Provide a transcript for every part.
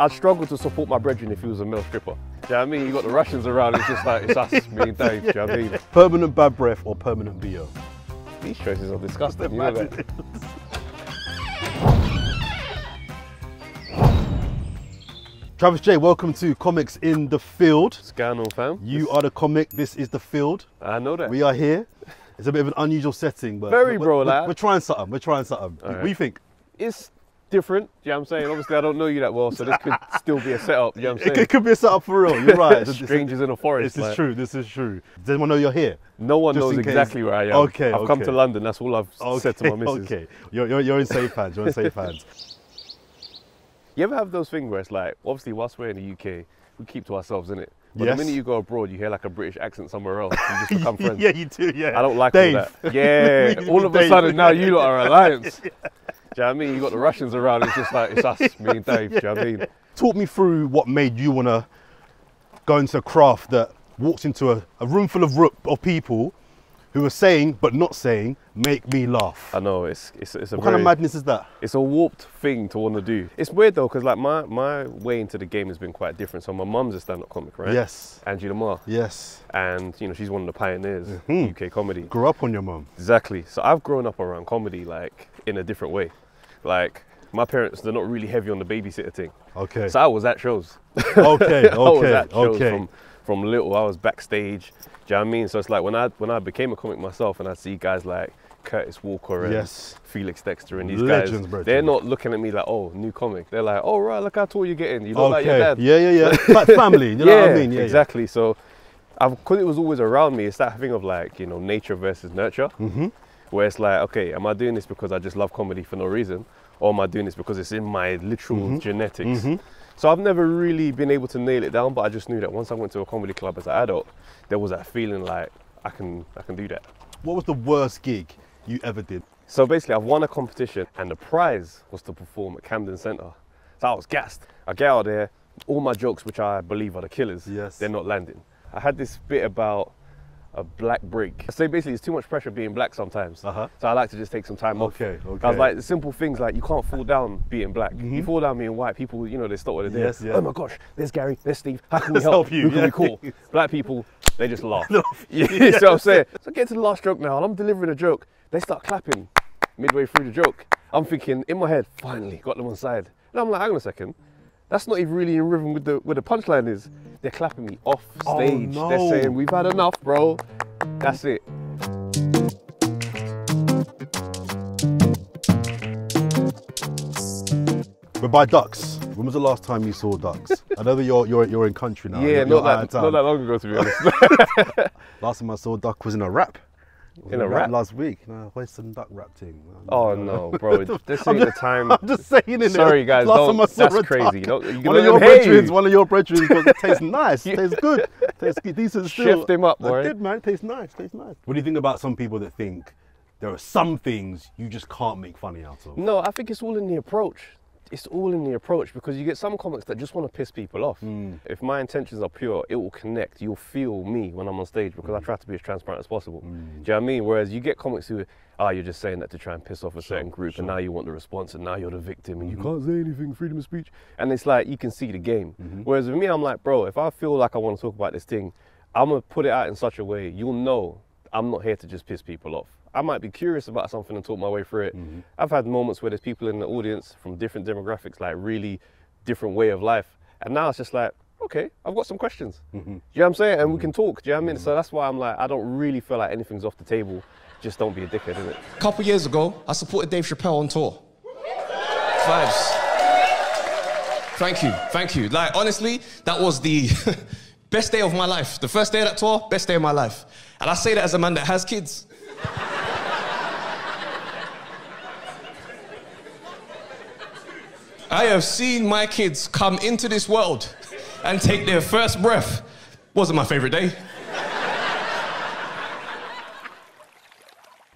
I'd struggle to support my brethren if he was a male stripper. Do you know what I mean? You got the Russians around, it's just like, it's us, me and Dave. Do you know what I mean? Permanent bad breath or permanent BO? These choices are disgusting. You know that? Travis Jay, welcome to Comics in the Field. Going on, fam? You are the comic, this is the field. I know that. We are here. It's a bit of an unusual setting, but Very, we're, bro, We're, lad. we're trying something. We're trying something. What do you think? It's different. Do you know what I'm saying? Obviously, I don't know you that well, so this could still be a setup. Do you know what I'm saying? it could be a setup for real. You're right. Strangers in a forest. This is like, true. This is true. Does anyone know you're here? No one Just knows exactly where I am. Okay, I've come to London. That's all I've Okay, said to my missus. okay. You're, you're, you're in safe hands. You're in safe hands. You ever have those things where it's like, obviously, whilst we're in the UK, we keep to ourselves, innit? But Yes. the minute you go abroad, you hear like a British accent somewhere else. You just become friends. yeah, you do. Yeah. I don't like Dave. all that. Yeah, all of a Dave. sudden now you lot are alliance. Do you know what I mean? You got the Russians around. It's just like it's us, me and Dave. Do you know what I mean? Talk me through what made you want to go into a craft that walks into a, a room full of, of people who are saying but not saying, make me laugh. I know it's it's it's a what very, kind of madness is that? it's a warped thing to want to do. It's weird though, because like my my way into the game has been quite different. So my mum's a stand-up comic, right? Yes. Angie Le Mar, Yes. and you know she's one of the pioneers of Mhm. UK comedy. Grew up on your mum. Exactly. So I've grown up around comedy like in a different way. Like my parents, they're not really heavy on the babysitter thing. Okay. So I was at shows. okay. Okay. Okay. from from little. I was backstage. Do you know what I mean? So it's like when I when I became a comic myself and I see guys like Curtis Walker and Yes. Felix Dexter and these Legends, guys, bro. they're not looking at me like, oh, new comic. They're like, oh right, look how tall you're getting. You look like your dad. Yeah, yeah, yeah. like family. You know yeah, what I mean? Yeah. exactly. So, because it was always around me, it's that thing of like you know nature versus nurture, Mm-hmm. where it's like, okay, am I doing this because I just love comedy for no reason, or am I doing this because it's in my literal Mm-hmm. genetics? So I've never really been able to nail it down, but I just knew that once I went to a comedy club as an adult, there was that feeling like I can I can do that. What was the worst gig you ever did? So basically, I've won a competition, and the prize was to perform at Camden Centre. So I was gassed. I get out there, all my jokes, which I believe are the killers, Yes. they're not landing. I had this bit about a black break. So basically, it's too much pressure being black sometimes. Uh-huh. So I like to just take some time off. Okay, I was okay. like, the simple things like you can't fall down being black. You fall down being white, people, you know, they stop what they're doing. Yes, yeah. Oh my gosh, there's Gary, there's Steve. How can we help? help you, Who can yeah. we call? Black people, they just laugh. yeah, you see what I'm saying? So I get to the last joke now, and I'm delivering a joke. They start clapping midway through the joke. I'm thinking in my head, finally got them on side. And I'm like, hang on a second. That's not even really in rhythm with the with the punchline is. They're clapping me off Oh, stage. no. They're saying, We've had enough, bro. That's it. But by ducks. When was the last time you saw ducks? I know that you're you're, you're in country now. yeah, not you're out of that, not that long ago, to be honest. Last time I saw duck was in a rap. It was In a rap? last week. No, Western duck rap thing. oh, no, bro. This I'm ain't the time. I'm just saying it. Sorry, guys, Last don't- time I saw that's a crazy. duck, Don't- you're one gonna of your let him hate brethren, one of your brethren, goes, it tastes nice, tastes good, tastes good, decent still. Shift him up, I boy. did, man. Tastes nice, tastes nice. What do you think about some people that think there are some things you just can't make funny out of? No, I think it's all in the approach. It's all in the approach because you get some comics that just want to piss people off. Hmm. If my intentions are pure, it will connect. You'll feel me when I'm on stage because I hmm. try to be as transparent as possible. Hmm. Do you know what I mean? Whereas you get comics who, ah, you're just saying that to try and piss off a certain group, and now you want the response, and now you're the victim, and you can't say anything, freedom of speech. And it's like you can see the game. Mm-hmm. Whereas with me, I'm like, bro, if I feel like I want to talk about this thing, I'm gonna put it out in such a way you'll know I'm not here to just piss people off. I might be curious about something and talk my way through it. Mm-hmm. I've had moments where there's people in the audience from different demographics, like really different way of life. And now it's just like, okay, I've got some questions. Mm-hmm. Do you know what I'm saying? And we mm-hmm. can talk. Do you know what I mean? So that's why I'm like, I don't really feel like anything's off the table. Just don't be a dickhead, innit? A couple years ago, I supported Dave Chappelle on tour. Vibes. Thank you, thank you. Like, honestly, that was the best day of my life. The first day of that tour, best day of my life. And I say that as a man that has kids. I have seen my kids come into this world and take their first breath. Wasn't my favorite day.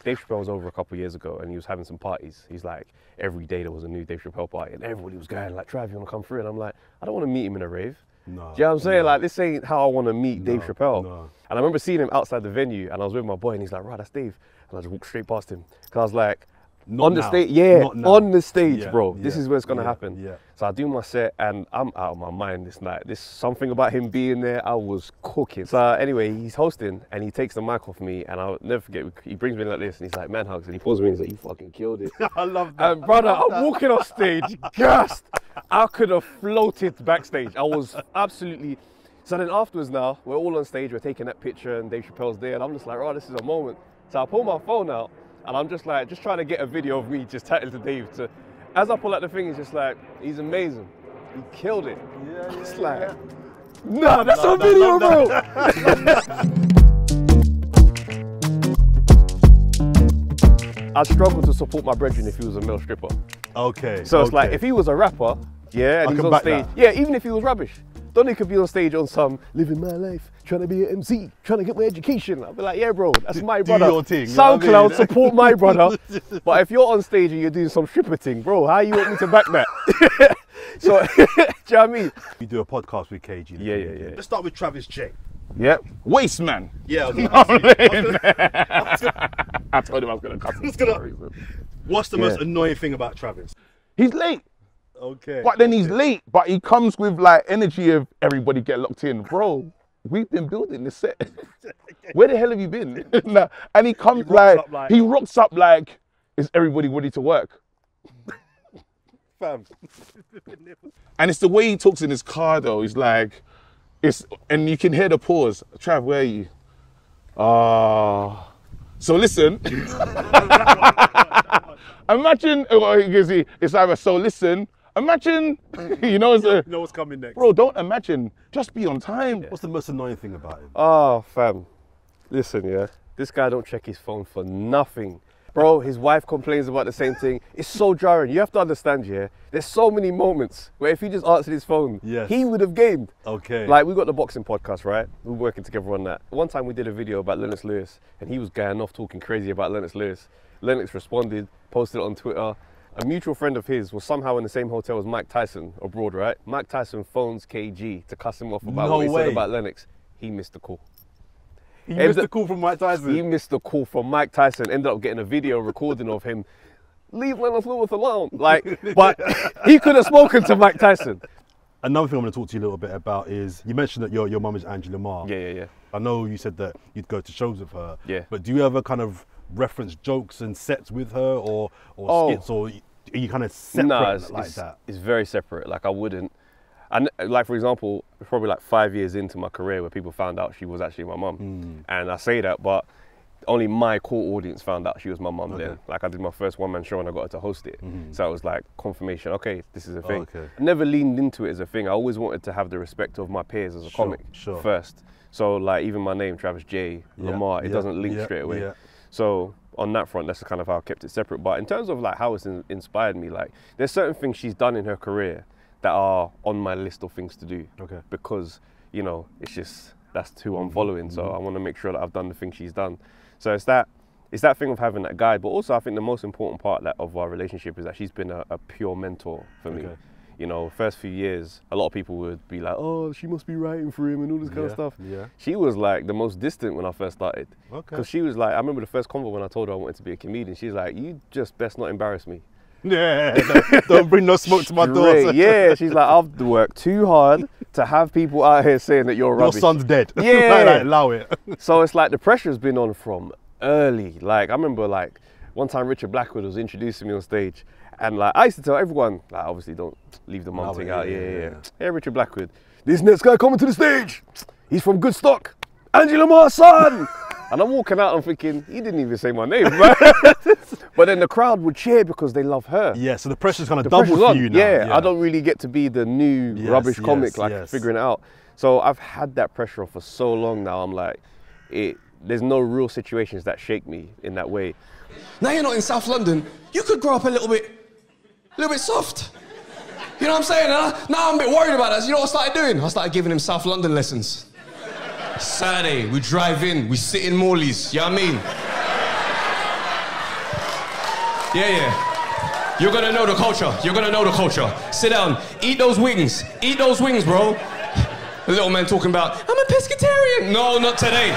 Dave Chappelle was over a couple of years ago and he was having some parties. He's like, every day there was a new Dave Chappelle party and everybody was going like, Trav, you want to come through? And I'm like, I don't want to meet him in a rave. No, Do you know what I'm saying? Like, this ain't how I want to meet Dave Chappelle. no. And I remember seeing him outside the venue and I was with my boy and he's like, right, that's Dave. And I just walked straight past him. Because I was like, Not on the stage, yeah, on the stage, Yeah, bro. This is where it's gonna yeah, happen. yeah. So I do my set, and I'm out of my mind this night. There's something about him being there. I was cooking. So anyway, he's hosting, and he takes the mic off me, and I'll never forget. He brings me like this, and he's like, "Man hugs," and he pulls me, and he's like, "You fucking killed it." I love that. And brother, I'm walking off stage, gassed. I could have floated backstage. I was absolutely. So then afterwards, now we're all on stage. We're taking that picture, and Dave Chappelle's there, and I'm just like, "Oh, this is a moment." So I pull my phone out, and I'm just like, just trying to get a video of me just chatting to Dave. To, as I pull out the thing, he's just like, "He's amazing. He killed it." Yeah, It's yeah, like, yeah. nah, that's No, on no, video, no, bro. I'd struggle to support my brethren if he was a male stripper. Okay. So it's like if he was a rapper, yeah, and I he's on stage, that. yeah, even if he was rubbish, Donny could be on stage on some living my life, trying to be an MC, trying to get my education. I'd be like, yeah, bro, that's my do brother. your thing, you know I SoundCloud mean? support my brother. but if you're on stage and you're doing some stripper thing, bro, how you want me to back that? so, do you know what I mean? you do a podcast with KG. Yeah, yeah, yeah. Let's start with Travis Jay. Yep. Waste man. Yeah. I was gonna ask you- I gonna- I told him I was gonna cuss him. What's gonna- What's the most annoying thing about Travis? He's late, Okay. but then he's late, but he comes with like energy of everybody get locked in, bro. We've been building this set. Where the hell have you been? Nah, and he comes rocks like, like- he rocks up like, is everybody ready to work? Fam. And it's the way he talks in his car though. He's like, it's and you can hear the pause. Trav, where are you? Ah. so listen. imagine well, he- it's either so listen. Imagine, you know, it's a, know what's coming next? bro. Don't imagine. Just be on time. What's the most annoying thing about him? Oh, fam. Listen, yeah. This guy don't check his phone for nothing. Bro, his wife complains about the same thing. It's so jarring. You have to understand, yeah. There's so many moments where if he just answered his phone, Yes. he would have gained. Okay. Like we got the boxing podcast, right? We're working together on that. One time we did a video about Lennox Lewis, and he was going off talking crazy about Lennox Lewis. Lennox responded, posted it on Twitter. A mutual friend of his was somehow in the same hotel as Mike Tyson abroad, right? Mike Tyson phones KG to cuss him off about No what he way. said about Lennox. He missed the call. he Ends missed the call from Mike Tyson. He missed the call from Mike Tyson. Ended up getting a video recording of him. Leave Lennox Lewis alone. Like, but he could have spoken to Mike Tyson. Another thing I'm going to talk to you a little bit about is you mentioned that your your mum is Angie Le Mar. Yeah, yeah, yeah. I know you said that you'd go to shows with her. Yeah. But do you ever kind of reference jokes and sets with her, or or Oh. skits, or are you kind of separate Nah, it's, like it's, that? it's very separate. Like I wouldn't. And like for example, probably like five years into my career where people found out she was actually my mum, Hmm. and I say that, but only my core audience found out she was my mum then. Like I did my first one man show and I got her to host it, so it was like confirmation. Okay, this is a thing. Okay. I never leaned into it as a thing. I always wanted to have the respect of my peers as a Sure, comic sure. first. So like even my name, Travis Jay. Yeah, Le Mar, it yeah, doesn't link yeah, straight away. So on that front, that's kind of how I kept it separate. But in terms of like how it's in- inspired me, like there's certain things she's done in her career that are on my list of things to do. Okay. Because you know it's just that's who Mm-hmm, I'm following. So I want to make sure that I've done the thing she's done. So it's that. It's that thing of having that guide, but also I think the most important part of our relationship is that she's been a, a pure mentor for me. You know, first few years, a lot of people would be like, "Oh, she must be writing for him and all this kind of stuff." yeah. She was like the most distant when I first started. Okay. Because she was like, I remember the first convo when I told her I wanted to be a comedian. She's like, "You just best not embarrass me." Yeah. don't, don't bring no smoke to my door. yeah. She's like, "I've worked too hard to have people out here saying that you're rubbish. Your son's dead. Yeah. like, like, allow it. So it's like the pressure's been on from early. Like I remember like one time Richard Blackwood was introducing me on stage and like I used to tell everyone, like obviously don't leave the mum No, thing yeah, out. Yeah, yeah, yeah, yeah. yeah. Hey Richard Blackwood, this next guy coming to the stage. He's from good stock. Angie Le Mar's son. And I'm walking out, I'm thinking, he didn't even say my name, right? but then the crowd would cheer because they love her. Yeah, so the pressure's kind of The double pressure's for on. you now. Yeah, I don't really get to be the new Yes, rubbish yes, comic, like yes. figuring it out. So I've had that pressure for so long now. I'm like, it. There's no real situations that shake me in that way. Now you're not in South London, you could grow up a little bit, a little bit soft. You know what I'm saying? I- now I'm a bit worried about that. You know what I started doing? I started giving him South London lessons. Saturday, we drive in, we sit in Morley's. You know what I mean? Yeah, yeah. You're gonna know the culture. You're gonna know the culture. Sit down, eat those wings. Eat those wings, bro. The little man talking about, I'm a pescatarian. No, not today.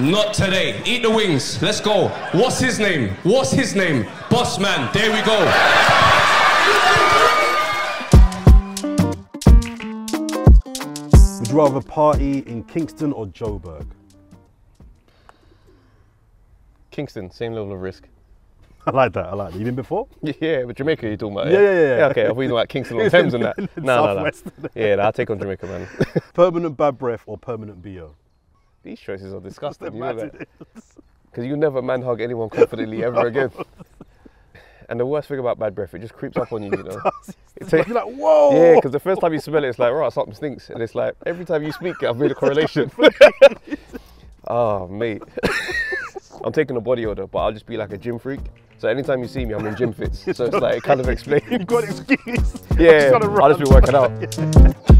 Not today. Eat the wings. Let's go. What's his name? What's his name? Boss man. There we go. Would you rather party in Kingston or Joburg? Kingston, same level of risk. I like that. I like that. You been before? Yeah, but Jamaica you're talking about. Yeah, yeah, yeah, yeah. okay, if we know like Kingston on Thames and that. No, no, no. Yeah, nah, I'll take on Jamaica, man. Permanent bad breath or permanent BO? These choices are disgusting. You know that? Because you never man hug anyone confidently ever again. And the worst thing about bad breath, it just creeps up on you, you know. It ta- You're like, whoa! yeah, because the first time you smell it, it's like, right, something stinks. And it's like, every time you speak, I've made a correlation. oh, mate. I'm taking a body odor, but I'll just be like a gym freak. So anytime you see me, I'm in gym fits. So it's like, it kind of explains. You've got an excuse. Yeah, I'm just gonna I'll just be working out.